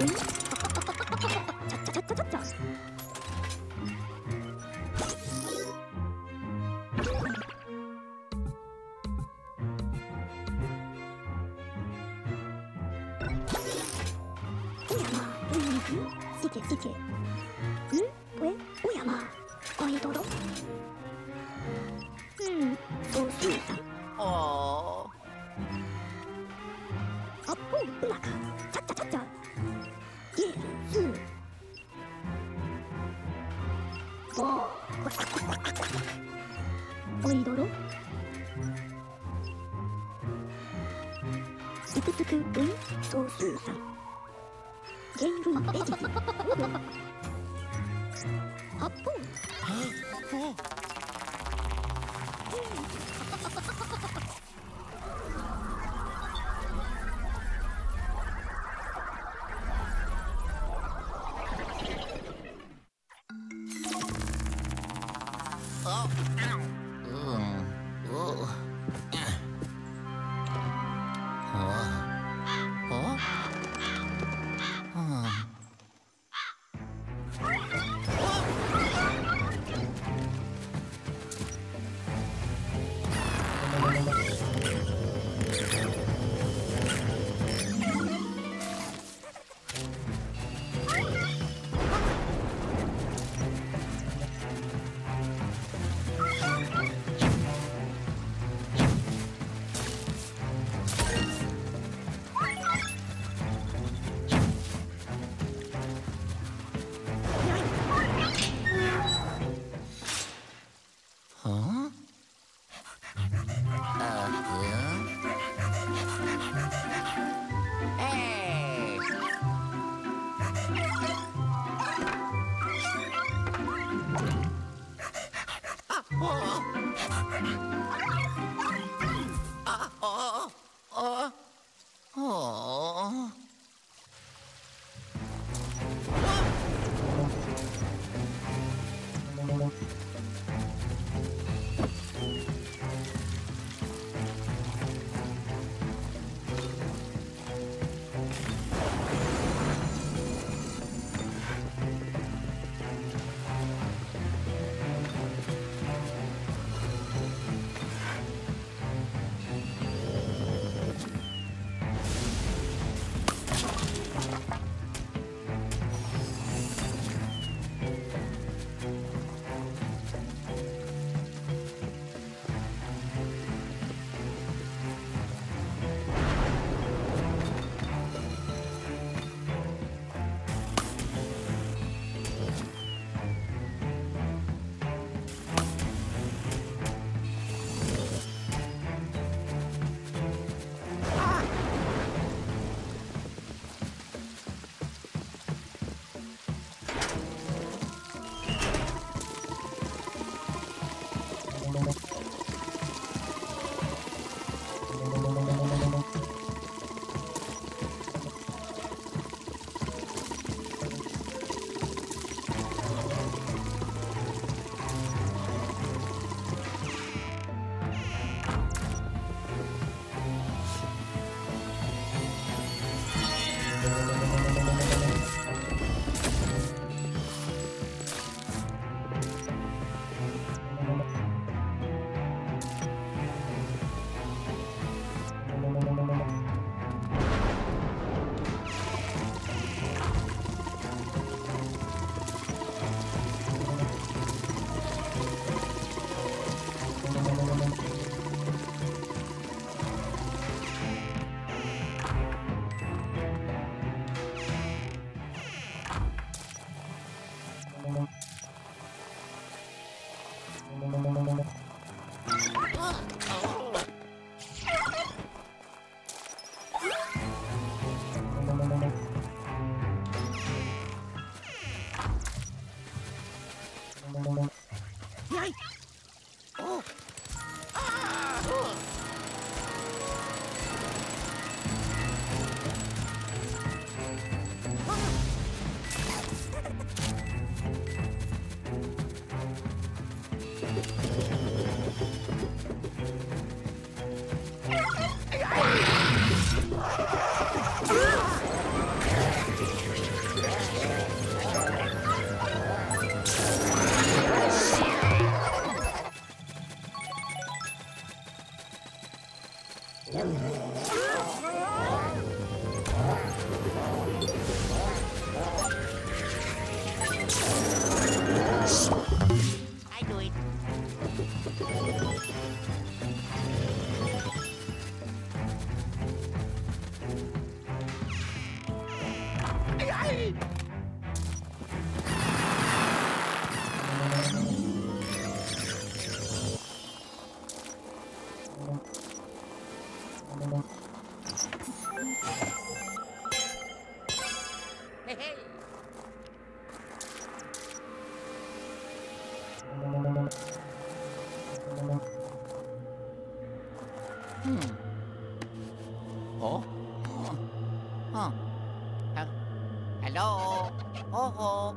응? 차 Apple. Huh? Whoa. Hmm. Oh? Huh. Hello? Oh, oh.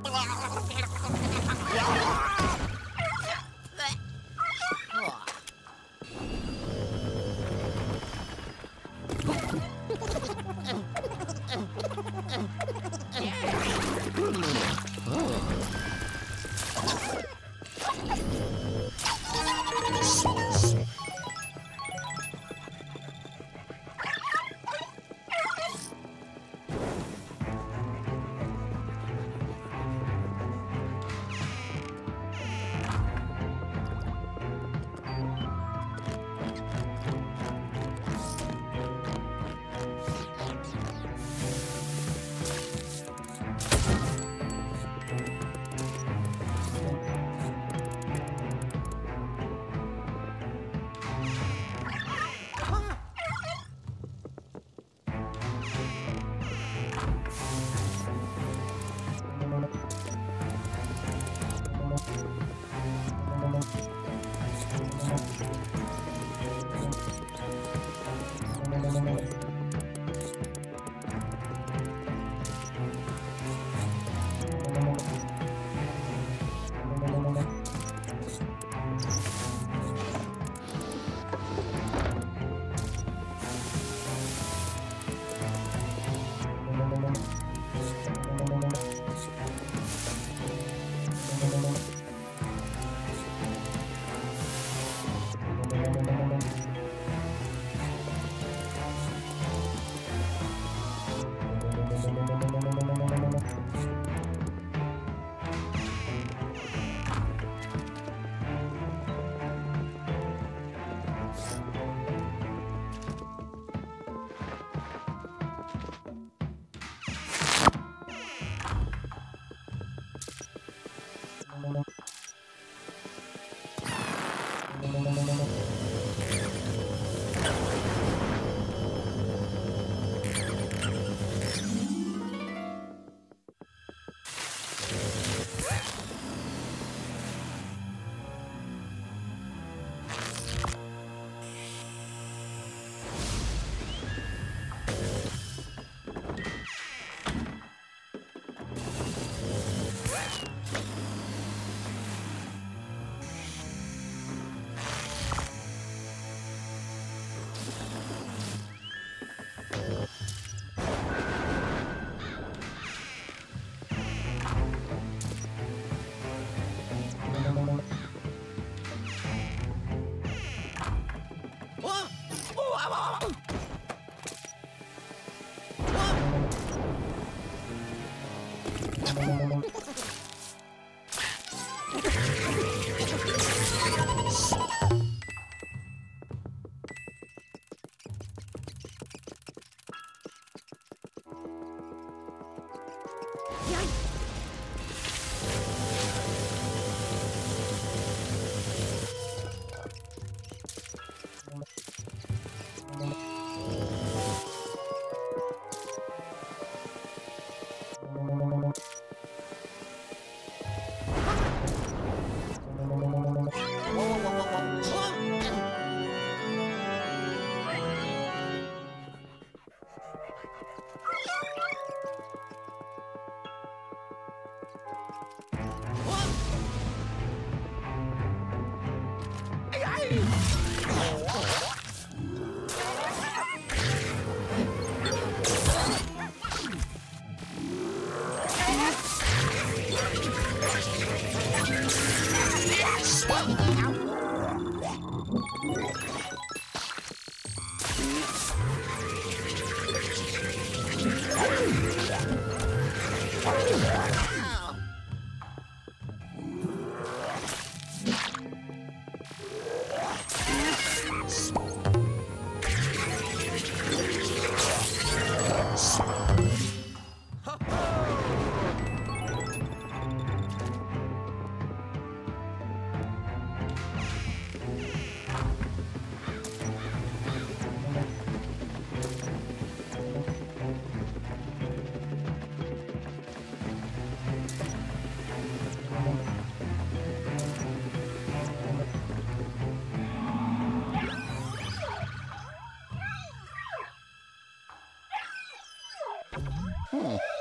ハハハハ! Hmm.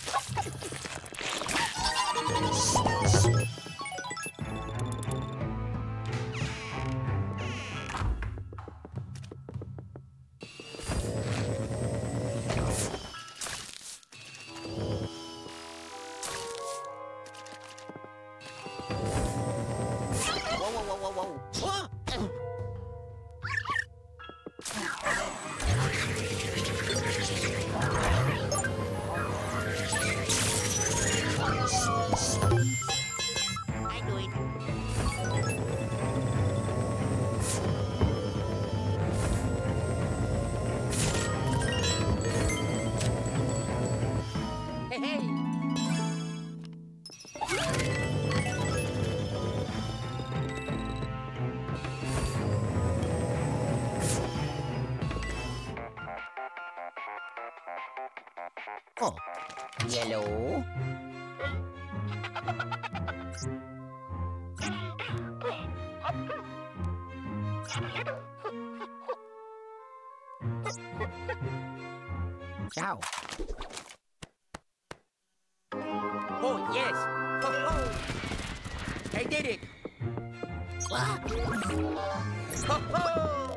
Hello? Ciao. Oh, yes. Ho, ho. I did it. What? Ho, ho.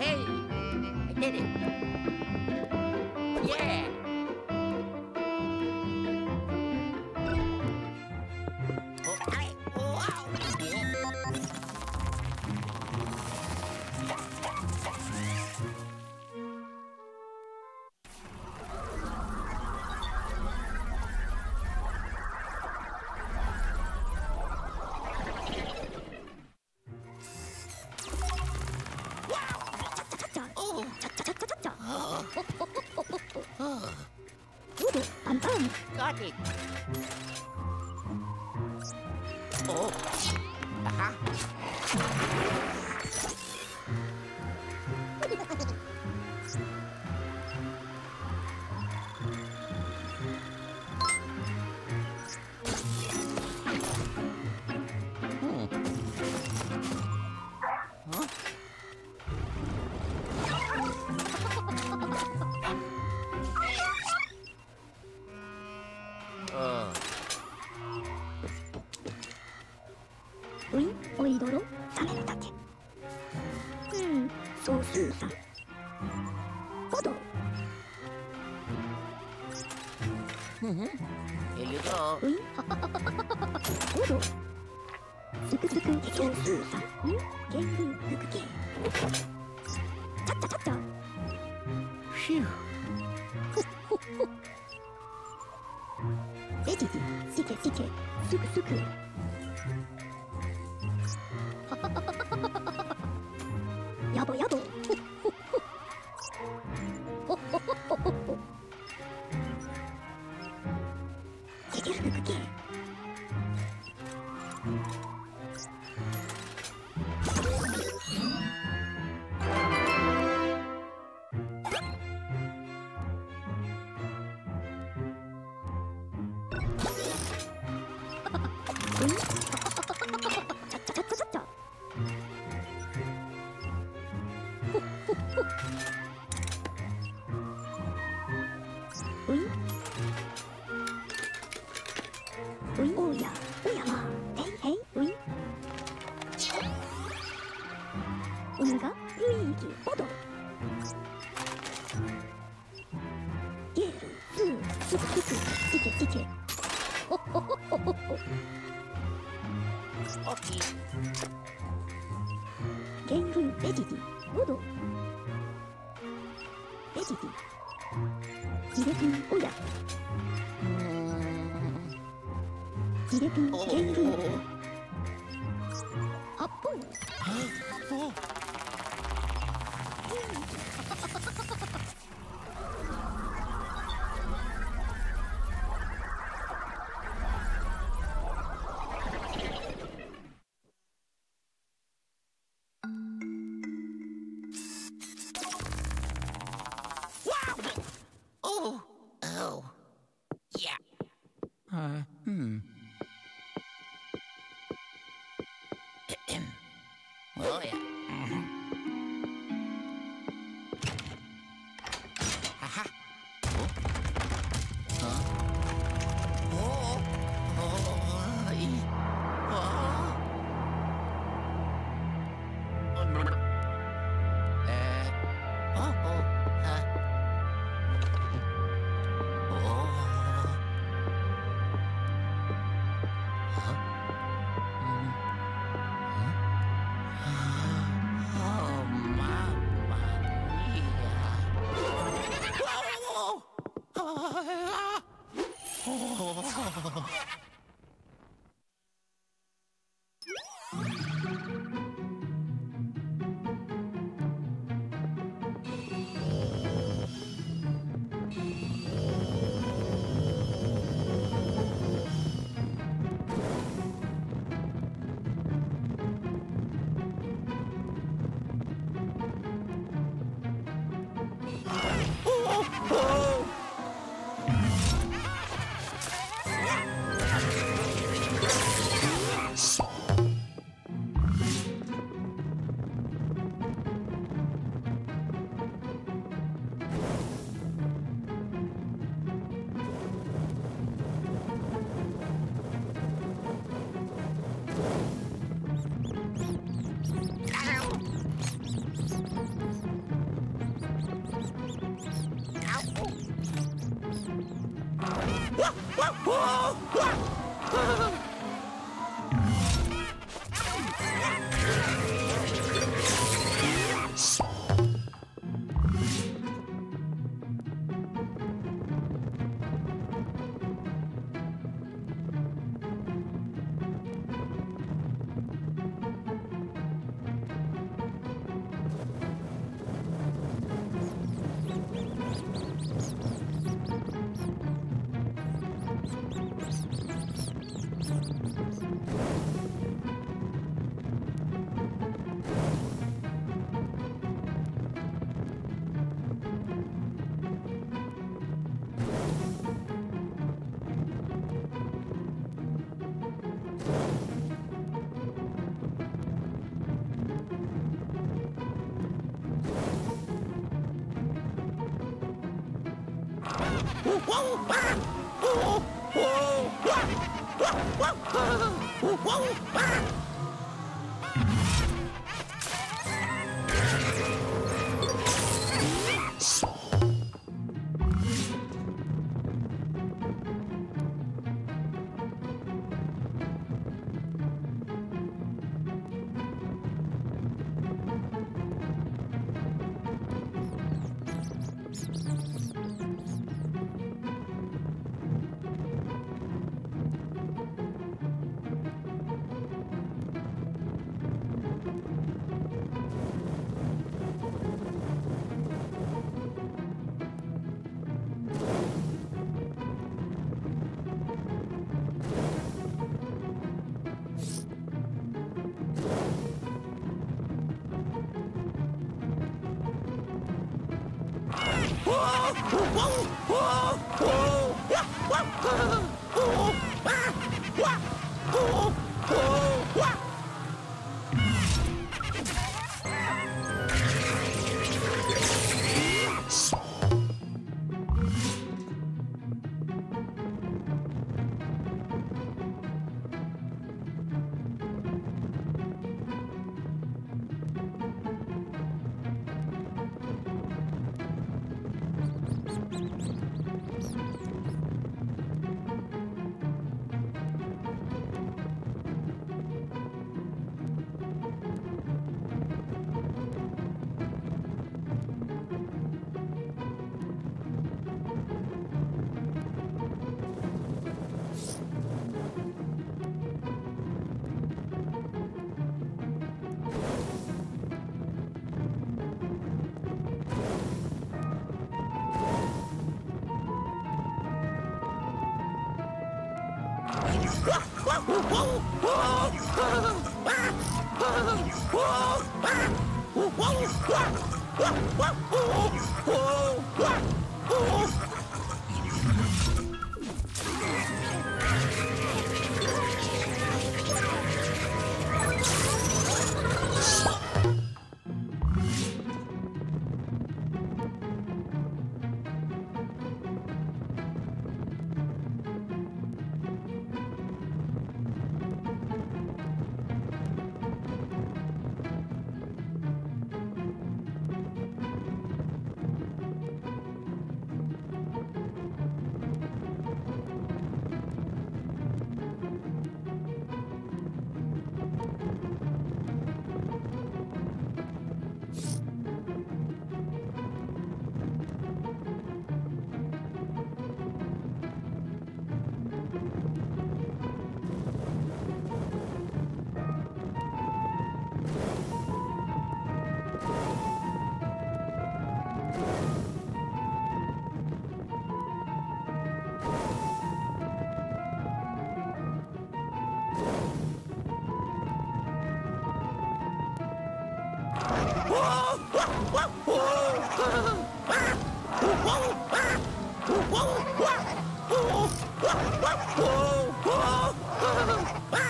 hey. party. Phew. Fidgety, sticky, sticky, suku, suku. 歌雰囲気？踊ゲールズーいけいけいけほほほほほほ元軍ベジティ。踊ベジティ。ジレピンおや。ジレピン元軍アッポン Whoa! 哇哇 Whoa! I.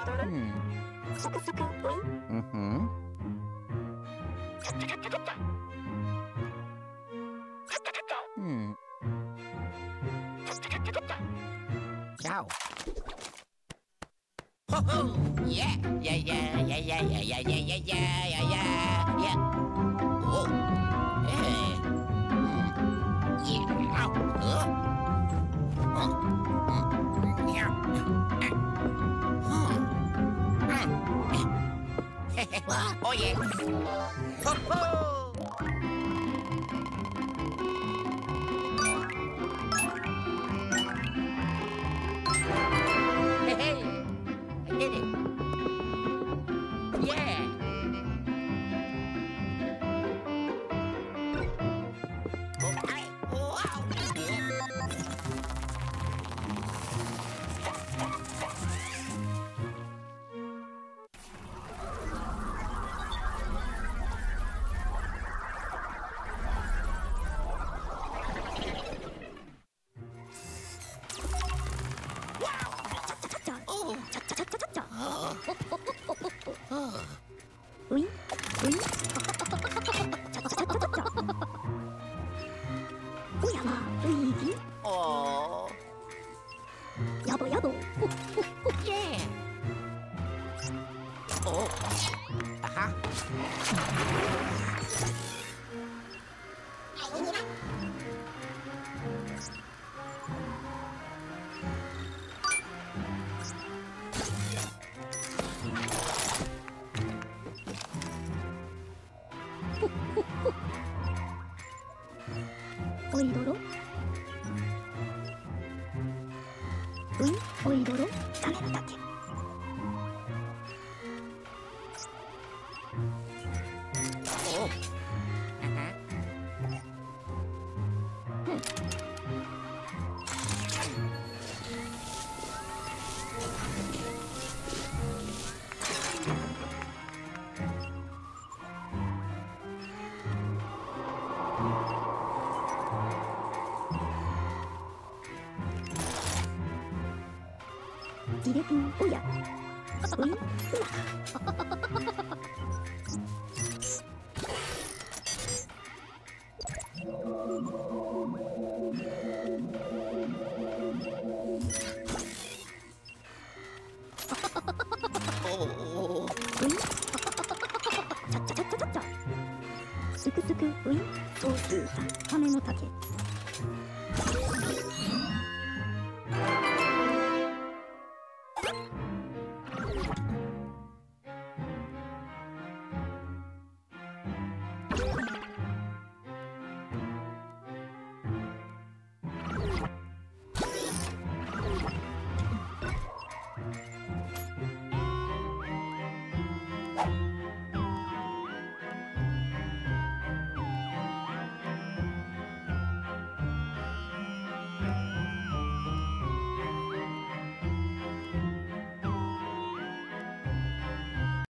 Hmm. Mm-hmm. Ciao. Yeah, yeah, yeah. Huh? Oh, yeah. Ho, ho! Oh. Aha. ハハハハハ!